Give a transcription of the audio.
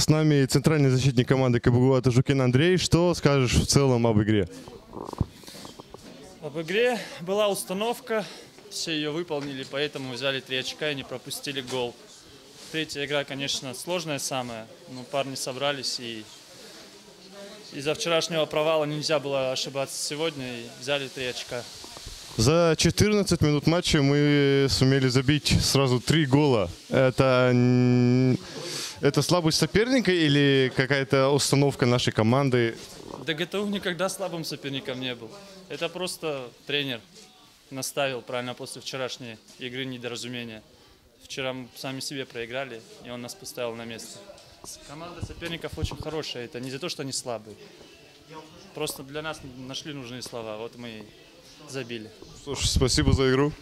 С нами центральный защитник команды КБГУ Жукин Андрей. Что скажешь в целом об игре? В игре была установка, все ее выполнили, поэтому взяли три очка и не пропустили гол. Третья игра, конечно, сложная самая, но парни собрались и из-за вчерашнего провала нельзя было ошибаться сегодня и взяли три очка. За 14 минут матча мы сумели забить сразу три гола. Это, это слабость соперника или какая-то установка нашей команды? ДГТУ никогда слабым соперником не был. Это просто тренер наставил правильно после вчерашней игры недоразумения. Вчера мы сами себе проиграли, и он нас поставил на место. Команда соперников очень хорошая. Это не за то, что они слабые. Просто для нас нашли нужные слова. Вот мы и забили. Слушай, спасибо за игру.